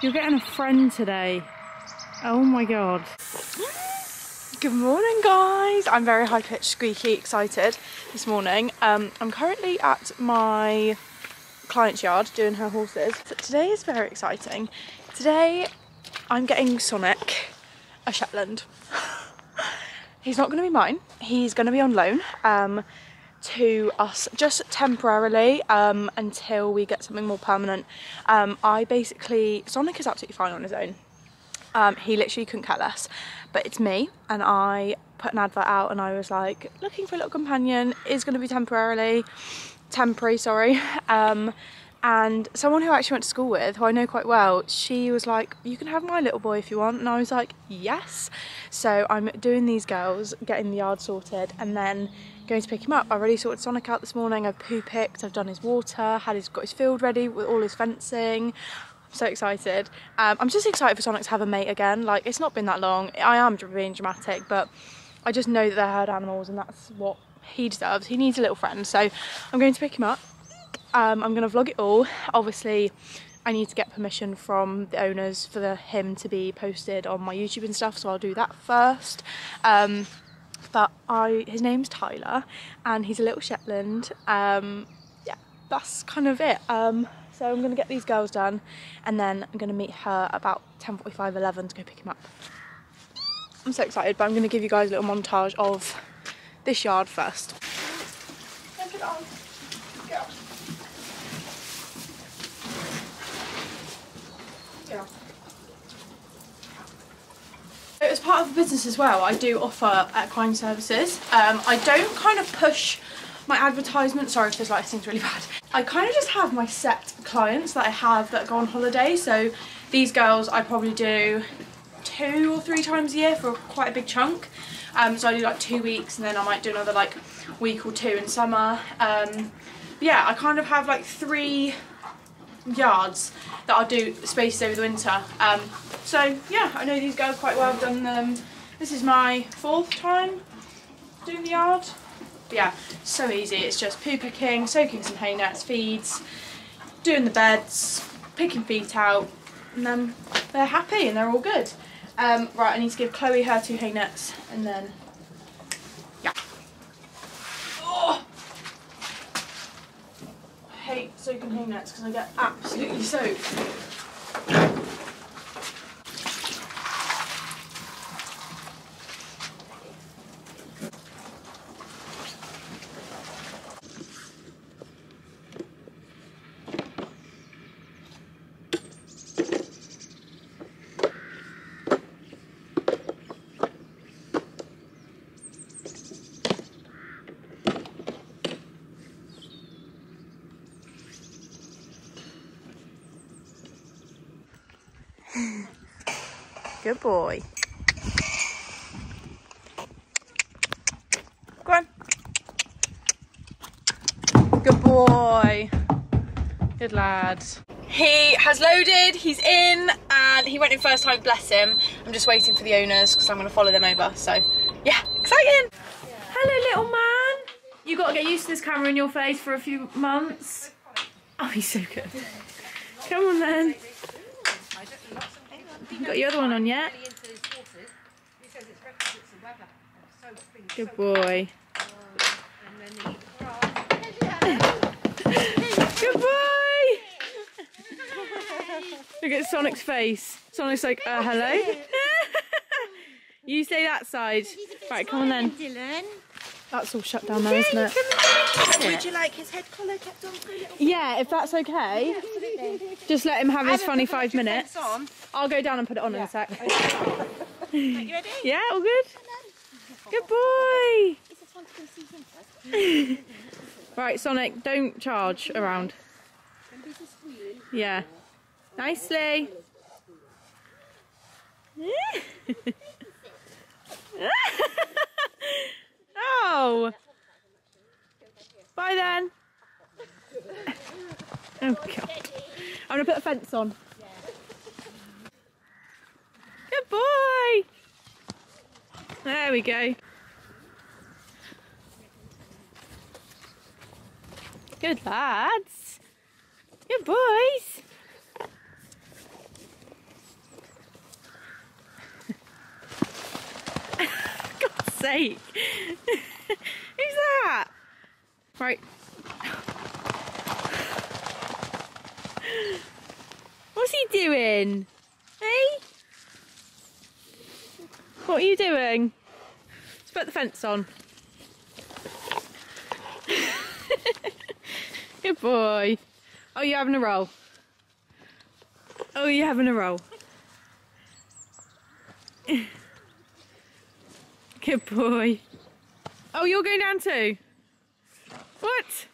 You're getting a friend today. Oh my god. Good morning guys! I'm very high pitched, squeaky, excited this morning. Um, I'm currently at my client's yard doing her horses. So today is very exciting. Today I'm getting Sonic a Shetland. He's not going to be mine. He's going to be on loan. Um, to us just temporarily um, until we get something more permanent. Um, I basically, Sonic is absolutely fine on his own. Um, he literally couldn't care less, but it's me and I put an advert out and I was like, looking for a little companion, is going to be temporarily, temporary, sorry. Um, and someone who I actually went to school with, who I know quite well, she was like, you can have my little boy if you want. And I was like, yes. So I'm doing these girls, getting the yard sorted, and then going to pick him up. I already sorted Sonic out this morning. I've poo picked, I've done his water, had his got his field ready with all his fencing. I'm so excited. Um, I'm just excited for Sonic to have a mate again. Like it's not been that long. I am being dramatic, but I just know that they're herd animals and that's what he deserves. He needs a little friend. So I'm going to pick him up um, I'm going to vlog it all. Obviously, I need to get permission from the owners for the, him to be posted on my YouTube and stuff, so I'll do that first. Um, but I, his name's Tyler, and he's a little Shetland. Um, yeah, that's kind of it. Um, so I'm to get these girls done, and then I'm to meet her about 10.45, 11 to go pick him up. I'm so excited, but I'm to give you guys a little montage of this yard first. As part of the business as well, I do offer equine services. Um, I don't kind of push my advertisement, sorry if this lighting's really bad. I kind of just have my set clients that I have that go on holiday. So these girls I probably do two or three times a year for quite a big chunk. Um, so I do like two weeks and then I might do another like week or two in summer. Um, yeah, I kind of have like three yards that I'll do spaces over the winter. Um, so yeah, I know these girls quite well. I've done them. This is my fourth time doing the yard. But yeah, so easy. It's just poo picking, soaking some hay nets, feeds, doing the beds, picking feet out, and then they're happy and they're all good. Um, right, I need to give Chloe her two hay nets and then hate soaking hay nets because I get absolutely soaked. Good boy. Go on. Good boy. Good lad. He has loaded, he's in, and he went in first time, bless him. I'm just waiting for the owners because I'm going to follow them over. So, yeah, exciting. Hello, little man. you got to get used to this camera in your face for a few months. Oh, he's so good. Come on then. You got your other one on yet? Good boy. Good boy! Look at Sonic's face. Sonic's like, uh, hello? you stay that side. Right, come on then. Dylan. That's all shut down now, isn't it? Would you like his head collar kept on for a little Yeah, if that's okay. Just let him have his funny five minutes. I'll go down and put it on in a sec. You ready? Yeah, all good? Good boy. right, Sonic, don't charge around. Yeah. Nicely. Bye then. Oh god. I'm gonna put a fence on. Good boy. There we go. Good lads. Good boys. Sake. Who's that? Right. What's he doing? Hey? What are you doing? Let's put the fence on. Good boy. Oh, you're having a roll. Oh, you're having a roll. Good boy. Oh, you're going down too? What?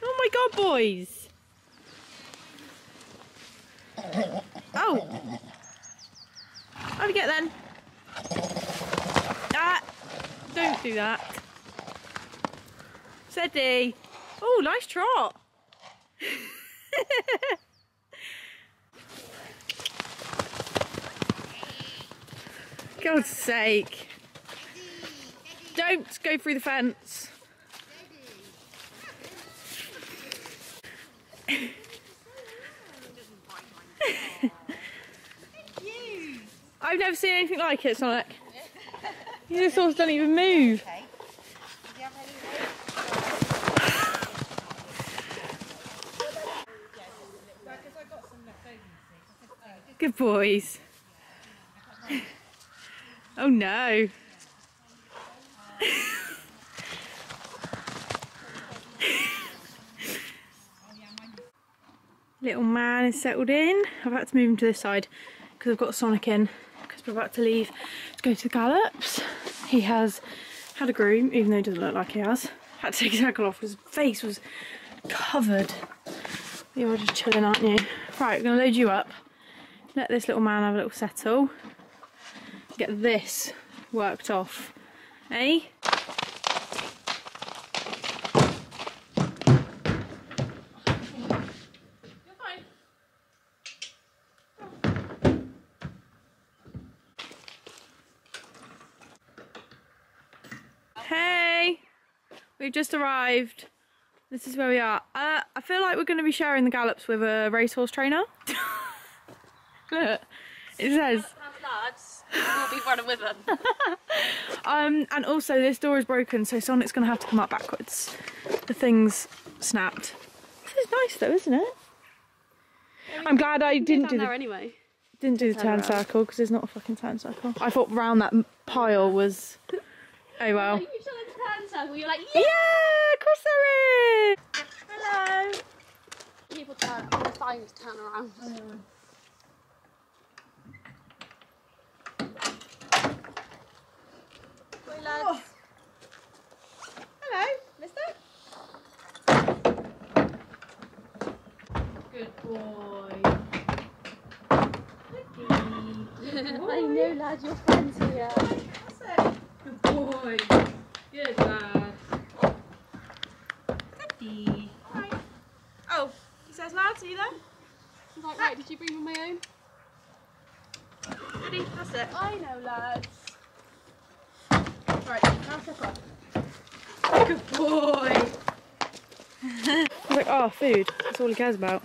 oh my god, boys. Oh. Have a get then. Ah, don't do that. Steady. Oh, nice trot. God's sake. Don't go through the fence. I've never seen anything like it, Sonic. Your sauce don't even move. Good boys. Oh no. Little man is settled in. I've had to move him to this side because I've got Sonic in because we're about to leave to go to the Gallops. He has had a groom, even though he doesn't look like he has. Had to take his ankle off his face was covered. You're just chilling, aren't you? Right, we're going to load you up. Let this little man have a little settle. Get this worked off. Eh? Hey! We've just arrived. This is where we are. Uh, I feel like we're going to be sharing the gallops with a racehorse trainer. Look, it says. Lads, we'll be running with them. Um, and also this door is broken, so Sonic's going to have to come up backwards. The thing's snapped. This is nice though, isn't it? I'm glad I didn't do there the, anyway. didn't do the turn around. circle because there's not a fucking turn circle. I thought round that pile was. Oh well. You saw the turn circle, you're like, Yeah, yeah! of course there is. Hello! People turn, I'm starting to turn around. Wait, lads. Oh. Hello, mister. Good boy. I know, lad, your friend's here. Good boy. Good lad. Goody. Oh, he says lads, are you there? He's like, right, did you bring me my own? Ready? That's it. I know, lads. Good boy. Like, oh, food. That's all he cares about.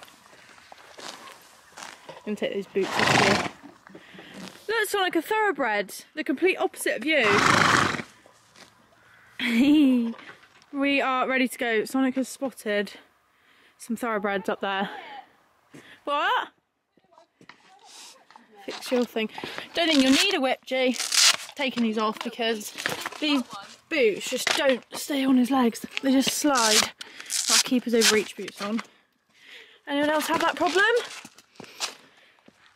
I'm gonna take these boots off here. Looks like a thoroughbred, the complete opposite of you. we are ready to go. Sonic has spotted some thoroughbreds up there. What? Fix your thing. Don't think you'll need a whip, G. Taking these off because these boots just don't stay on his legs. They just slide. I'll keep his overreach boots on. Anyone else have that problem?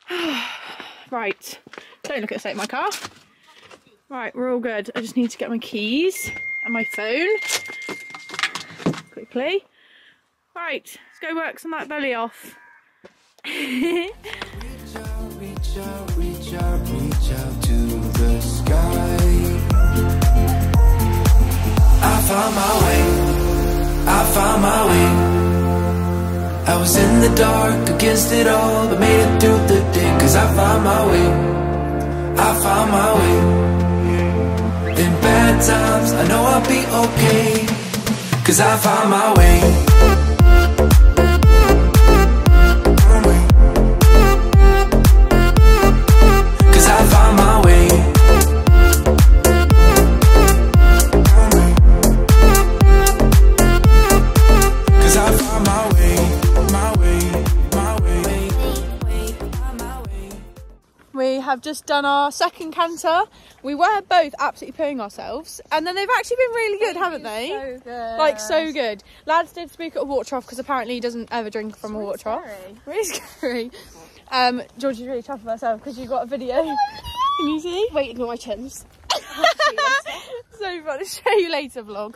right. Don't look at the state of my car. Right, we're all good. I just need to get my keys and my phone. Quickly. Right, let's go work some of that belly off. reach out, reach out, reach out to the sky. I found my way, I found my way. I was in the dark against it all, but made it through the day. Cause I found my way, I found my way. In bad times, I know I'll be okay. Cause I found my way. Just done our second canter. We were both absolutely pooing ourselves, and then they've actually been really good, haven't they? So good. Like so good. Lads did speak at a water trough because apparently he doesn't ever drink from a water trough. scary. Really scary. Um, Georgie's really tough of herself because you got a video. Can you see? Wait, ignore my chins. so fun. I'll show you later, vlog.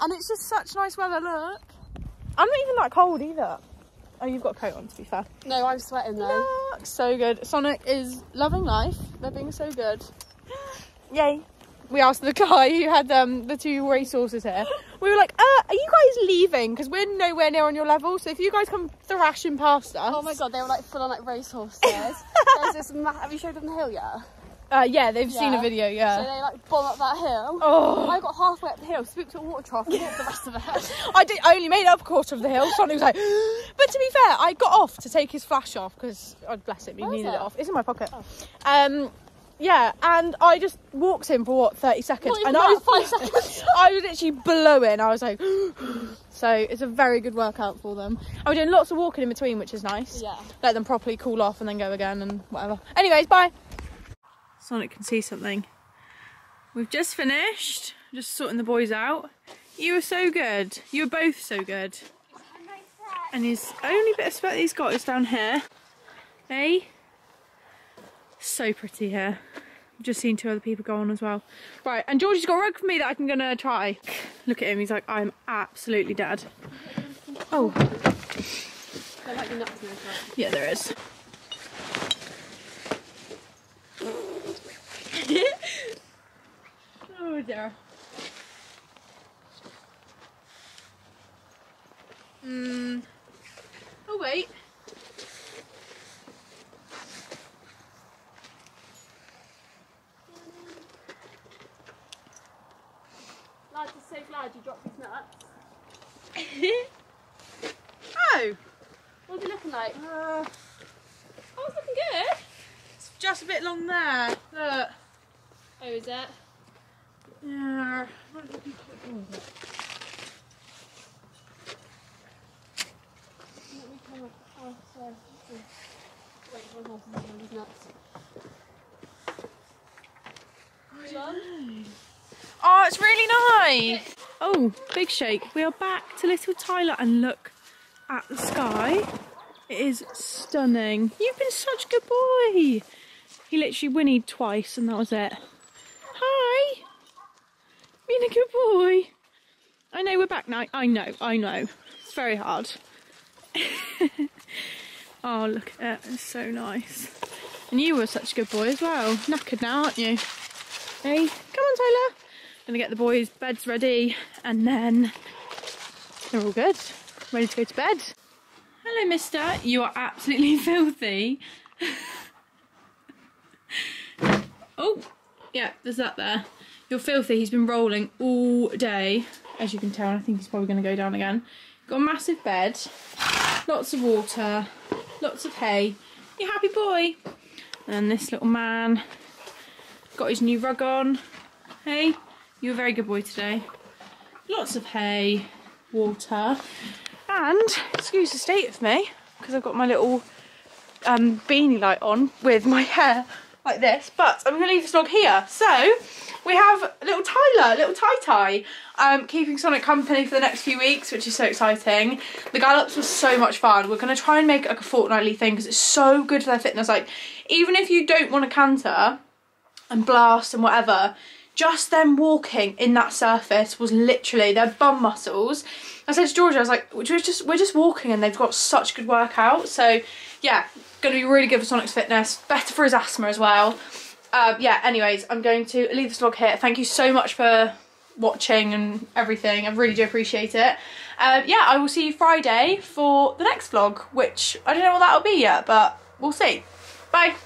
And it's just such nice weather. Look. I'm not even that cold either. Oh, you've got a coat on. To be fair. No, I'm sweating though. So good. Sonic is loving life. They're being so good. Yay. We asked the guy who had um, the two race horses here. We were like, uh, are you guys leaving? Because we're nowhere near on your level. So if you guys come thrashing past us. Oh my god, they were like full on like race horses. There's this have you showed them the hill yet? Uh, yeah, they've seen a video, Yeah. So they like bomb up that hill. Oh, I got halfway up the hill, spooked to a water trough, and walked the rest of it. I, did, I only made up a quarter of the hill. Sonic was like, but to be fair, I got off to take his flash off because, oh, bless him, he Where needed it it? off. It's in my pocket. Um, yeah, and I just walked him for what, 30 seconds? And I was five seconds. I was literally blowing. I was like, so it's a very good workout for them. And we're doing lots of walking in between, which is nice. Yeah. Let them properly cool off and then go again and whatever. Anyways, bye. Sonic can see something. We've just finished, just sorting the boys out. You were so good. You were both so good. And his only bit of sweat he's got is down here. Hey? So pretty here. I've just seen two other people go on as well. Right, and Georgie's got a rug for me that I'm gonna try. Look at him, he's like, I'm absolutely dead. Oh, There might be nuts in there. yeah, there is. oh dear. Hmm. Oh wait. Lads, it's so glad you dropped these nuts. Oh. What's it looking like? Uh, Oh, it's looking good. it's just a bit long there. Look. Oh, is it? Yeah. Let me come up. Sorry. Wait for my horse to have these nuts. Done? Oh, it's really nice. Oh, big shake. We are back to Little Tyler and look at the sky. It is stunning. You've been such a good boy. He literally whinnied twice and that was it. Hi. Being a good boy. I know we're back now. I know, I know. It's very hard. oh, look at it. It's so nice. And you were such a good boy as well. Knackered now, aren't you? Hey, come on, Taylor. Gonna get the boys' beds ready and then they're all good. Ready to go to bed. Hello, mister. You are absolutely filthy. oh, yeah, there's that there. You're filthy. He's been rolling all day, as you can tell. I think he's probably going to go down again. Got a massive bed, lots of water, lots of hay. You happy boy? And this little man got his new rug on. Hey, you're a very good boy today. Lots of hay, water, and excuse the state of me because I've got my little um, beanie light on with my hair like this. But I'm going to leave this vlog here. So we have little Tyler, little Ty Ty, um, keeping Sonic company for the next few weeks, which is so exciting. The gallops was so much fun. We're going to try and make it like a fortnightly thing because it's so good for their fitness. Like even if you don't want to canter and blast and whatever, just them walking in that surface was literally their bum muscles. I said to Georgia, I was like, we're just we're just walking and they've got such good workout. So yeah, gonna be really good for Sonic's fitness, better for his asthma as well. Um, yeah, anyways, I'm going to leave this vlog here. Thank you so much for watching and everything. I really do appreciate it. Um, yeah, I will see you Friday for the next vlog, which I don't know what that'll be yet, but we'll see. Bye.